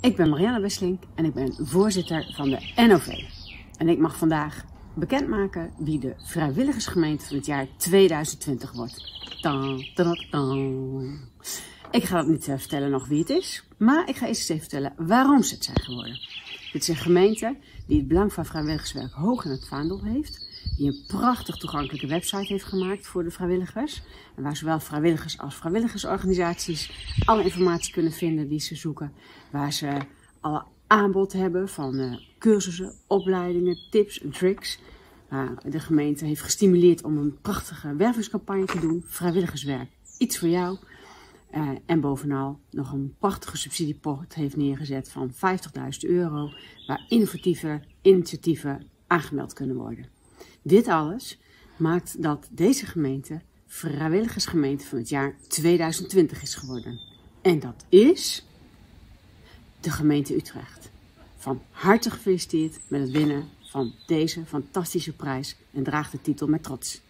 Ik ben Marianne Wesselink en ik ben voorzitter van de NOV. En ik mag vandaag bekendmaken wie de vrijwilligersgemeente van het jaar 2020 wordt. Dan. Ik ga het niet eh, vertellen nog wie het is, maar ik ga eerst eens even vertellen waarom ze het zijn geworden. Dit is een gemeente die het belang van vrijwilligerswerk hoog in het vaandel heeft die een prachtig toegankelijke website heeft gemaakt voor de vrijwilligers. En waar zowel vrijwilligers als vrijwilligersorganisaties alle informatie kunnen vinden die ze zoeken. Waar ze alle aanbod hebben van uh, cursussen, opleidingen, tips en tricks. De gemeente heeft gestimuleerd om een prachtige wervingscampagne te doen. Vrijwilligerswerk, iets voor jou. Uh, en bovenal nog een prachtige subsidiepot heeft neergezet van 50.000 euro. Waar innovatieve initiatieven aangemeld kunnen worden. Dit alles maakt dat deze gemeente vrijwilligersgemeente van het jaar 2020 is geworden. En dat is de gemeente Utrecht. Van harte gefeliciteerd met het winnen van deze fantastische prijs en draagt de titel met trots.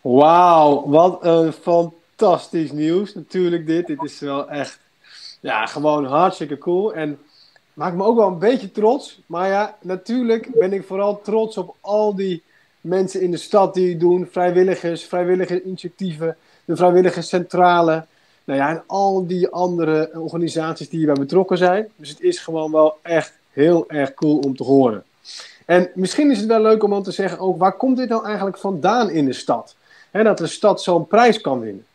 Wauw, wat een fantastisch nieuws natuurlijk dit. Dit is wel echt, ja, gewoon hartstikke cool. En maakt me ook wel een beetje trots. Maar ja, natuurlijk ben ik vooral trots op al die mensen in de stad die het doen. Vrijwilligers, vrijwillige initiatieven, de vrijwilligerscentrale. Nou ja, en al die andere organisaties die hierbij betrokken zijn. Dus het is gewoon wel echt heel erg cool om te horen. En misschien is het wel leuk om dan te zeggen ook, waar komt dit nou eigenlijk vandaan in de stad? Dat de stad zo'n prijs kan winnen.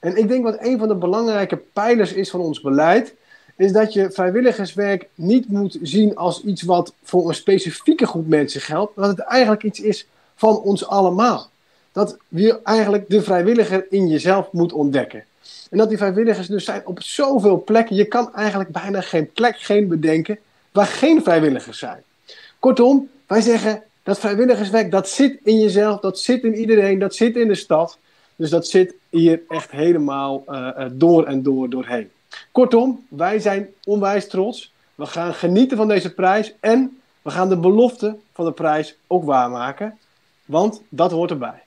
En ik denk wat een van de belangrijke pijlers is van ons beleid, is dat je vrijwilligerswerk niet moet zien als iets wat voor een specifieke groep mensen geldt, maar dat het eigenlijk iets is van ons allemaal. Dat je eigenlijk de vrijwilliger in jezelf moet ontdekken. En dat die vrijwilligers dus zijn op zoveel plekken. Je kan eigenlijk bijna geen plek, geen bedenken waar geen vrijwilligers zijn. Kortom, wij zeggen dat vrijwilligerswerk, dat zit in jezelf, dat zit in iedereen, dat zit in de stad. Dus dat zit hier echt helemaal uh, door en door doorheen. Kortom, wij zijn onwijs trots. We gaan genieten van deze prijs en we gaan de belofte van de prijs ook waarmaken. Want dat hoort erbij.